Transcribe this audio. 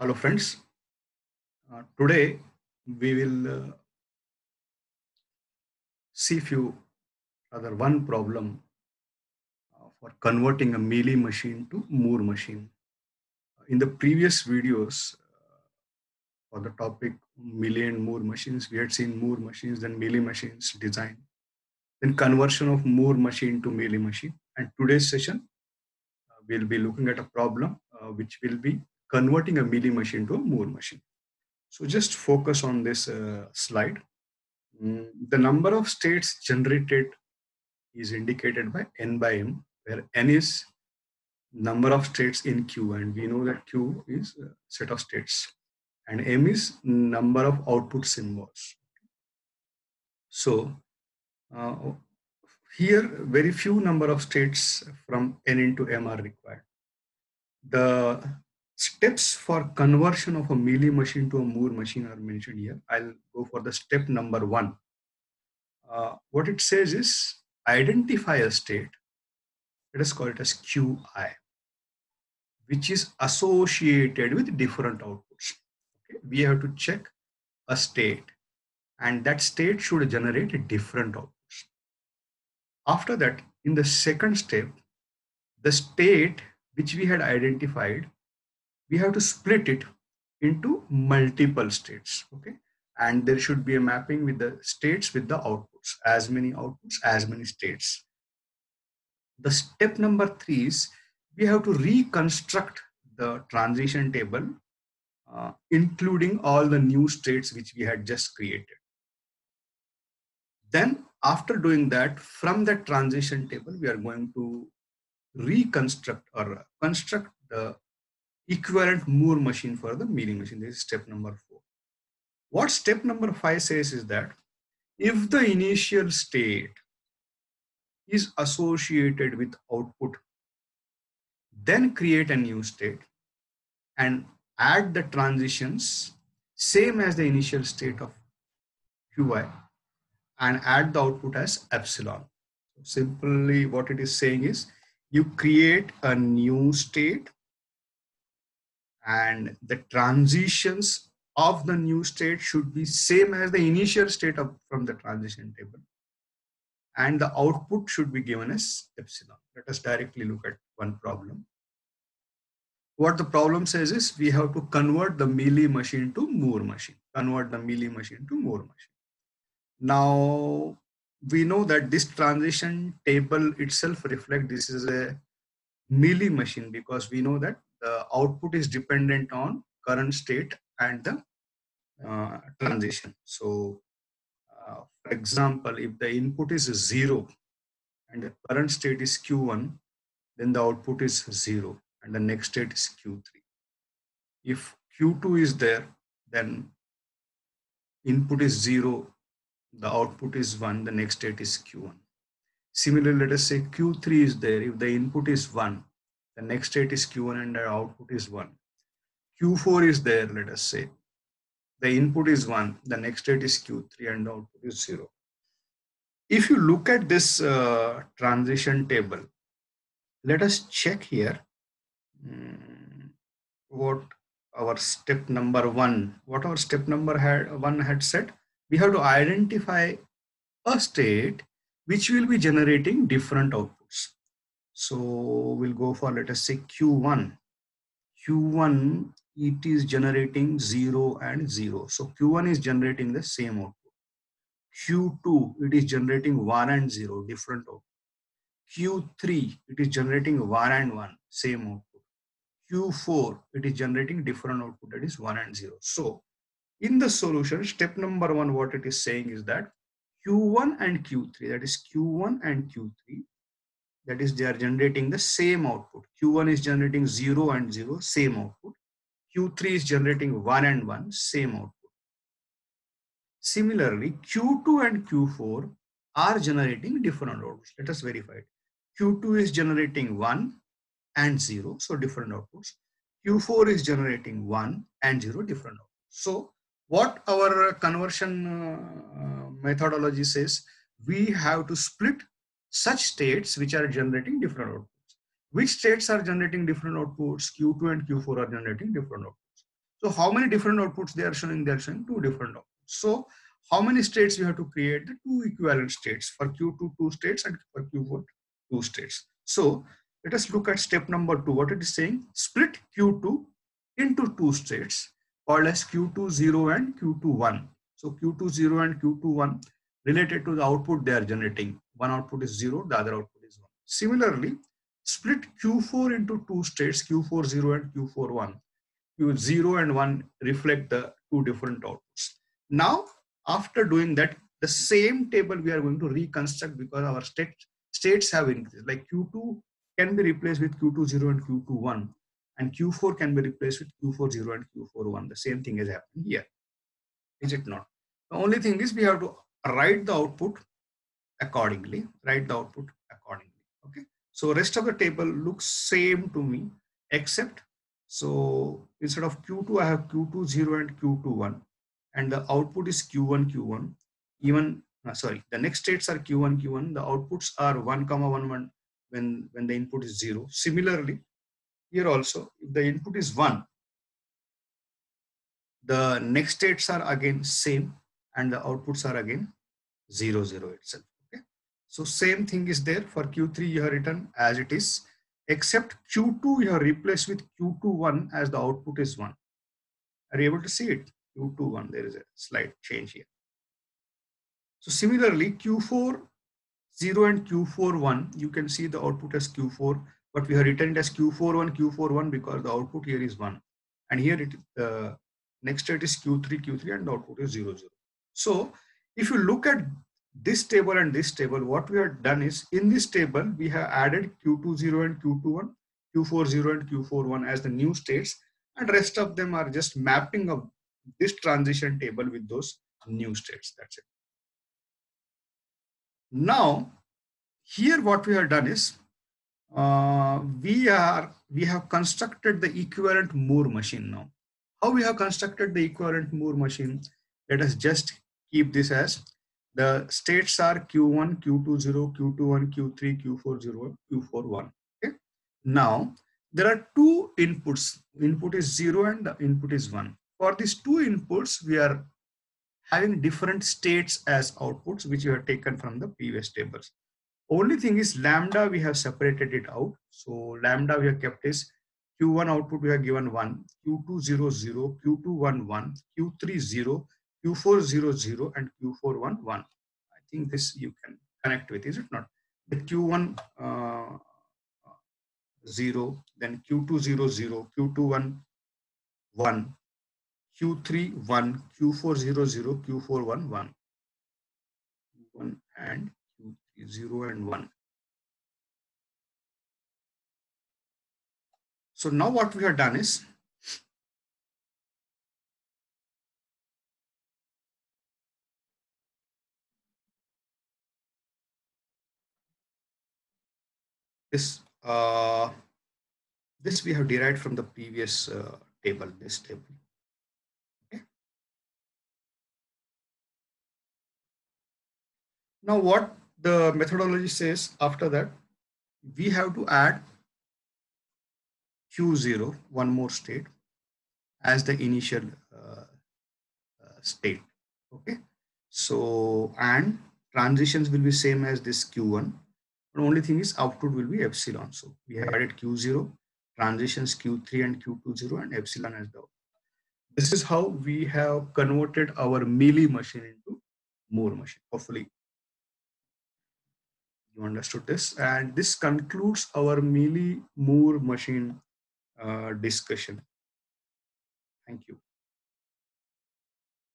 Hello, friends. Uh, today we will uh, see few other one problem uh, for converting a Mealy machine to Moore machine. In the previous videos uh, for the topic Mealy and Moore machines, we had seen Moore machines, then Mealy machines design, then conversion of Moore machine to Mealy machine. And today's session, uh, we'll be looking at a problem uh, which will be converting a Mealy machine to a Moore machine. So just focus on this uh, slide. Mm, the number of states generated is indicated by n by m, where n is number of states in Q, and we know that Q is a set of states, and m is number of output symbols. So uh, here, very few number of states from n into m are required. The steps for conversion of a Mealy machine to a Moore machine are mentioned here. I'll go for the step number one. Uh, what it says is identify a state. Let us call it as QI, which is associated with different outputs. Okay? We have to check a state and that state should generate a different outputs. After that, in the second step, the state which we had identified we have to split it into multiple states okay? And there should be a mapping with the states with the outputs as many outputs as many states. The step number three is we have to reconstruct the transition table uh, including all the new states which we had just created. Then after doing that from that transition table we are going to reconstruct or construct the equivalent Moore machine for the Mealy machine. This is step number four. What step number five says is that if the initial state is associated with output, then create a new state and add the transitions same as the initial state of Qi and add the output as epsilon. Simply what it is saying is you create a new state and the transitions of the new state should be same as the initial state of from the transition table. And the output should be given as epsilon. Let us directly look at one problem. What the problem says is we have to convert the Mealy machine to Moore machine. Convert the Mealy machine to Moore machine. Now we know that this transition table itself reflect this is a Mealy machine because we know that the output is dependent on current state and the uh, transition. So, uh, for example, if the input is zero and the current state is Q1, then the output is zero and the next state is Q3. If Q2 is there, then input is zero, the output is one, the next state is Q1. Similarly, let us say Q3 is there. If the input is one, the next state is q1 and the output is 1 q4 is there let us say. The input is 1 the next state is q3 and output is 0 if you look at this uh, transition table let us check here um, what our step number one what our step number had one had said. We have to identify a state which will be generating different outputs so we'll go for let us say Q1. Q1 it is generating 0 and 0. So Q1 is generating the same output. Q2 it is generating 1 and 0 different output. Q3 it is generating 1 and 1 same output. Q4 it is generating different output that is 1 and 0. So in the solution step number 1 what it is saying is that Q1 and Q3 that is Q1 and Q3 that is they are generating the same output. Q1 is generating 0 and 0 same output. Q3 is generating 1 and 1 same output. Similarly q2 and q4 are generating different outputs. Let us verify it. Q2 is generating 1 and 0 so different outputs. Q4 is generating 1 and 0 different outputs. So what our conversion uh, methodology says we have to split such states which are generating different outputs. Which states are generating different outputs? Q2 and Q4 are generating different outputs. So how many different outputs they are showing? They are showing two different outputs. So how many states you have to create? The two equivalent states for Q2 two states and for Q4 two states. So let us look at step number two. What it is saying? Split Q2 into two states called as Q2 0 and Q2 1. So Q2 0 and Q2 1 related to the output they are generating. One output is 0, the other output is 1. Similarly, split Q4 into two states, Q4 0 and Q4 1. Q0 and 1 reflect the two different outputs. Now, after doing that, the same table we are going to reconstruct because our state, states have increased. Like Q2 can be replaced with Q2 0 and Q2 1 and Q4 can be replaced with Q4 0 and Q4 1. The same thing is happening here. Is it not? The only thing is we have to write the output accordingly, write the output accordingly. Okay. So rest of the table looks same to me, except so instead of Q2, I have Q2 0 and Q2 1, and the output is Q1 Q1. Even uh, sorry, the next states are Q1 Q1. The outputs are 1 comma 1 1 when when the input is 0. Similarly, here also, if the input is 1, the next states are again same and the outputs are again 0 0 itself so same thing is there for q3 you have written as it is except q2 you have replaced with q21 as the output is 1 are you able to see it? Q21 there is a slight change here. So similarly q4 0 and q4 1 you can see the output as q4 but we have written it as q41 q41 because the output here is 1 and here it uh, next state is q3 q3 and output is 0 0 so if you look at this table and this table what we have done is in this table we have added q20 and q21 q40 and q41 as the new states and rest of them are just mapping of this transition table with those new states that's it now here what we have done is uh, we are we have constructed the equivalent Moore machine now. How we have constructed the equivalent Moore machine? Let us just keep this as the states are Q1, Q20, Q21, Q3, Q40, Q41. Okay. Now there are two inputs. Input is zero and the input is one. For these two inputs, we are having different states as outputs, which we have taken from the previous tables. Only thing is lambda, we have separated it out. So lambda we have kept is Q1 output we have given 1, Q2 0, 0, Q2 1, 1, Q3 0, Q4 0, 0, and Q4 1, 1. I think this you can connect with, is it not? The Q1 uh, 0, then Q2 0, 0, Q2 1, 1, Q3 1, Q4 0, 0, Q4 1, 1. 1 and 0 and 1. So now what we have done is this uh, this we have derived from the previous uh, table this table. Okay. now what the methodology says after that we have to add q0 one more state as the initial uh, uh, state. Okay. So and transitions will be same as this q1 the only thing is output will be epsilon so we have added q0 transitions q3 and q20 and epsilon as the output. this is how we have converted our mealy machine into Moore machine hopefully you understood this and this concludes our Mealy Moore machine uh, discussion. Thank you.